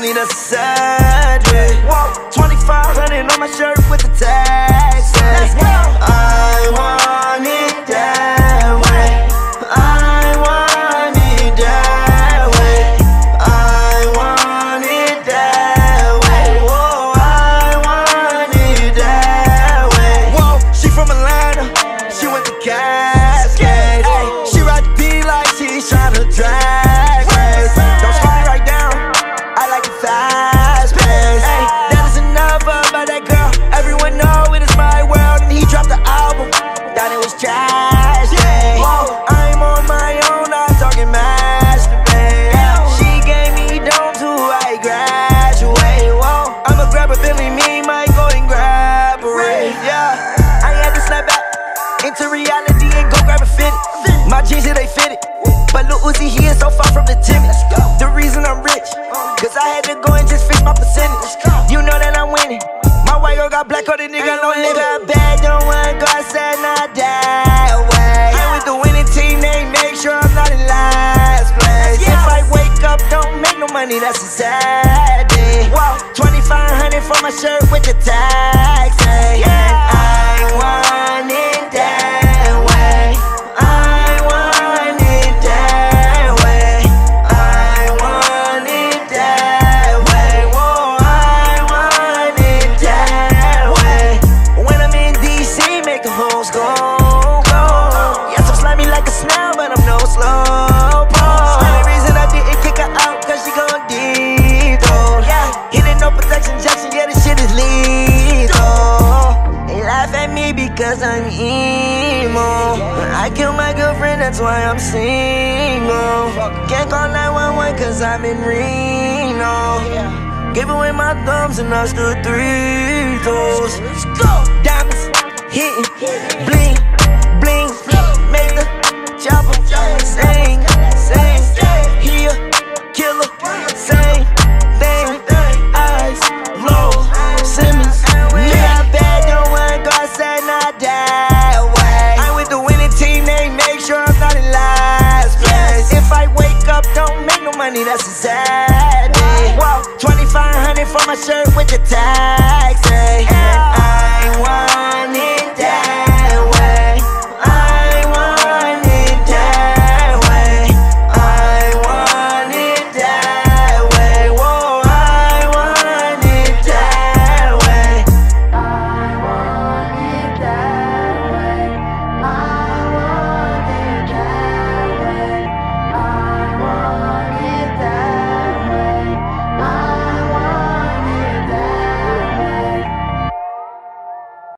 money the sad way. 2500 on my shirt. that's a sad day. Whoa. 2500 for my shirt with the tag. Yeah. I want I killed my girlfriend, that's why I'm single. Can't call 911 cause I'm in Reno. Give away my thumbs and I stood three toes. Let's go. Diamonds hitting, bling, bling. money, that's a sad day. 2500 for my shirt with the tag.